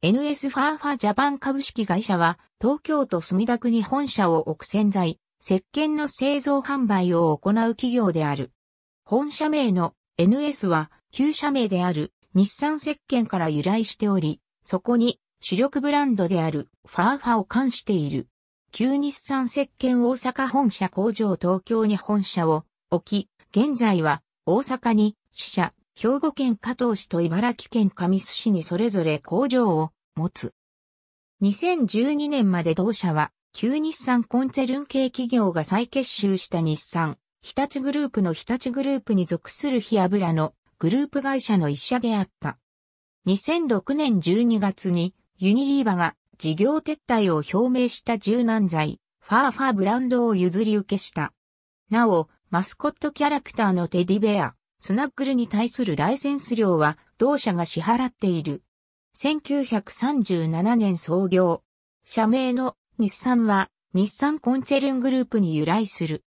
NS ファーファジャパン株式会社は東京都墨田区に本社を置く洗剤、石鹸の製造販売を行う企業である。本社名の NS は旧社名である日産石鹸から由来しており、そこに主力ブランドであるファーファを冠している。旧日産石鹸大阪本社工場東京に本社を置き、現在は大阪に支社、兵庫県加東市と茨城県上須市にそれぞれ工場を持つ。2012年まで同社は、旧日産コンツェルン系企業が再結集した日産、日立グループの日立グループに属する非油のグループ会社の一社であった。2006年12月にユニリーバが事業撤退を表明した柔軟剤、ファーファーブランドを譲り受けした。なお、マスコットキャラクターのテディベア、スナックルに対するライセンス料は同社が支払っている。1937年創業。社名の日産は日産コンツェルングループに由来する。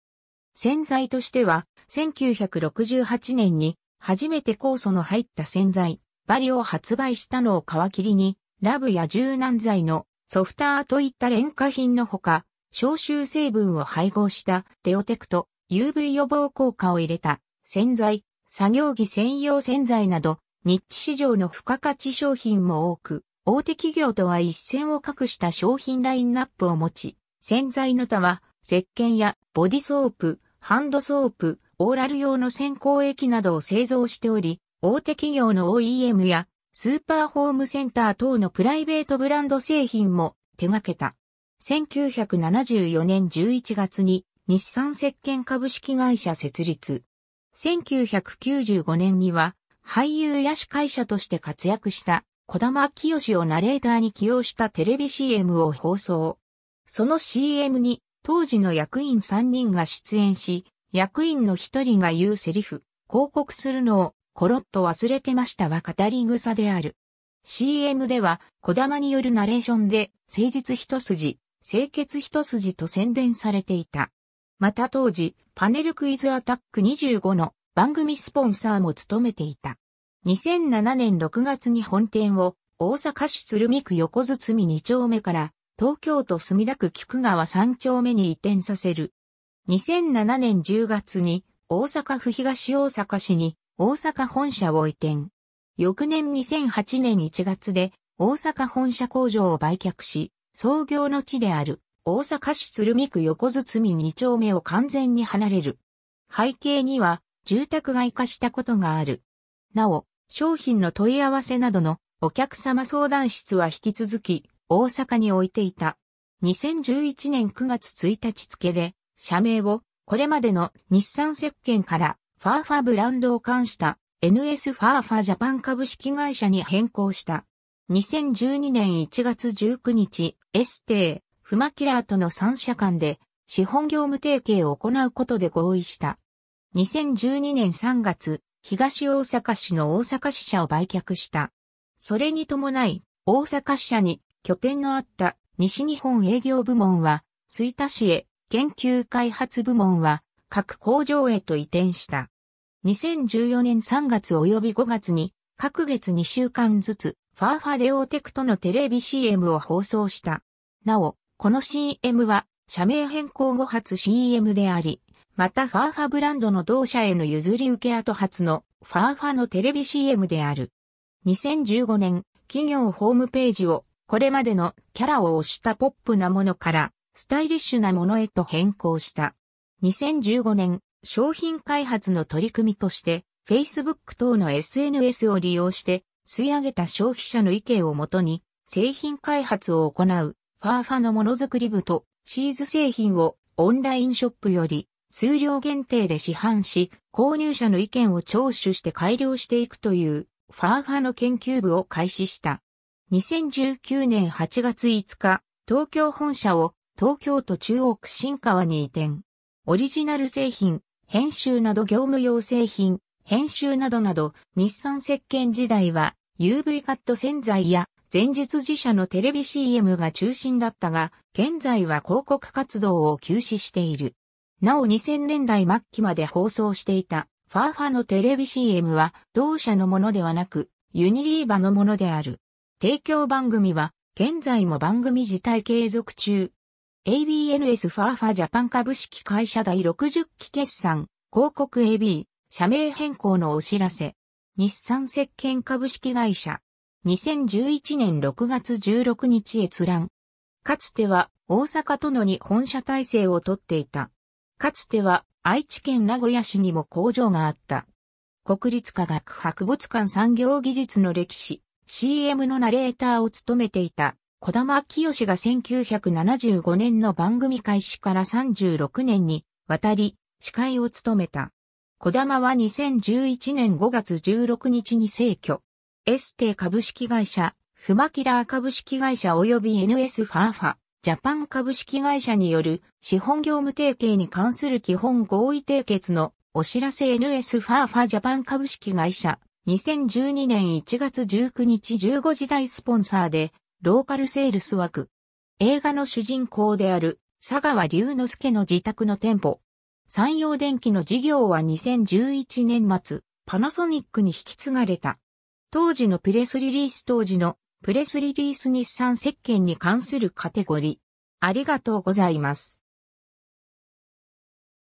洗剤としては1968年に初めて酵素の入った洗剤、バリを発売したのを皮切りに、ラブや柔軟剤のソフターといった廉価品のほか、消臭成分を配合したデオテクト、UV 予防効果を入れた洗剤、作業着専用洗剤など、ニッチ市場の付加価値商品も多く、大手企業とは一線を画した商品ラインナップを持ち、洗剤の他は、石鹸やボディソープ、ハンドソープ、オーラル用の洗口液などを製造しており、大手企業の OEM やスーパーホームセンター等のプライベートブランド製品も手掛けた。1974年11月に日産石鹸株式会社設立。1995年には俳優や司会者として活躍した小玉清をナレーターに起用したテレビ CM を放送。その CM に当時の役員3人が出演し、役員の1人が言うセリフ、広告するのをコロッと忘れてましたは語り草である。CM では小玉によるナレーションで誠実一筋、清潔一筋と宣伝されていた。また当時、パネルクイズアタック25の番組スポンサーも務めていた。2007年6月に本店を大阪市鶴見区横堤2丁目から東京都墨田区菊川3丁目に移転させる。2007年10月に大阪府東大阪市に大阪本社を移転。翌年2008年1月で大阪本社工場を売却し、創業の地である大阪市鶴見区横堤2丁目を完全に離れる。背景には住宅街化したことがある。なお、商品の問い合わせなどのお客様相談室は引き続き大阪に置いていた。2011年9月1日付で社名をこれまでの日産石鹸からファーファブランドを冠した NS ファーファジャパン株式会社に変更した。2012年1月19日、エステー、フマキラーとの3社間で資本業務提携を行うことで合意した。2012年3月、東大阪市の大阪支社を売却した。それに伴い、大阪支社に拠点のあった西日本営業部門は、吹田市へ、研究開発部門は、各工場へと移転した。2014年3月及び5月に、各月2週間ずつ、ファーファデオテクトのテレビ CM を放送した。なお、この CM は、社名変更後初 CM であり、またファーファブランドの同社への譲り受け後初のファーファのテレビ CM である。2015年、企業ホームページをこれまでのキャラを推したポップなものからスタイリッシュなものへと変更した。2015年、商品開発の取り組みとして Facebook 等の SNS を利用して吸い上げた消費者の意見をもとに製品開発を行うファーファのものづくり部とチーズ製品をオンラインショップより数量限定で市販し、購入者の意見を聴取して改良していくというファーファの研究部を開始した。2019年8月5日、東京本社を東京都中央区新川に移転。オリジナル製品、編集など業務用製品、編集などなど、日産石鹸時代は UV カット洗剤や前述自社のテレビ CM が中心だったが、現在は広告活動を休止している。なお2000年代末期まで放送していたファーファのテレビ CM は同社のものではなくユニリーバのものである。提供番組は、現在も番組自体継続中。ABNS ファーファジャパン株式会社第60期決算、広告 AB、社名変更のお知らせ。日産石鹸株式会社。2011年6月16日閲覧。かつては大阪都のに本社体制をとっていた。かつては愛知県名古屋市にも工場があった。国立科学博物館産業技術の歴史、CM のナレーターを務めていた小玉清が1975年の番組開始から36年にわたり司会を務めた。小玉は2011年5月16日に逝去。エステー株式会社、フマキラー株式会社及び NS ファーファ、ジャパン株式会社による資本業務提携に関する基本合意締結のお知らせ NS ファーファジャパン株式会社2012年1月19日15時台スポンサーでローカルセールス枠。映画の主人公である佐川龍之介の自宅の店舗。山陽電機の事業は2011年末、パナソニックに引き継がれた。当時のプレスリリース当時のプレスリリース日産石鹸に関するカテゴリー。ありがとうございます。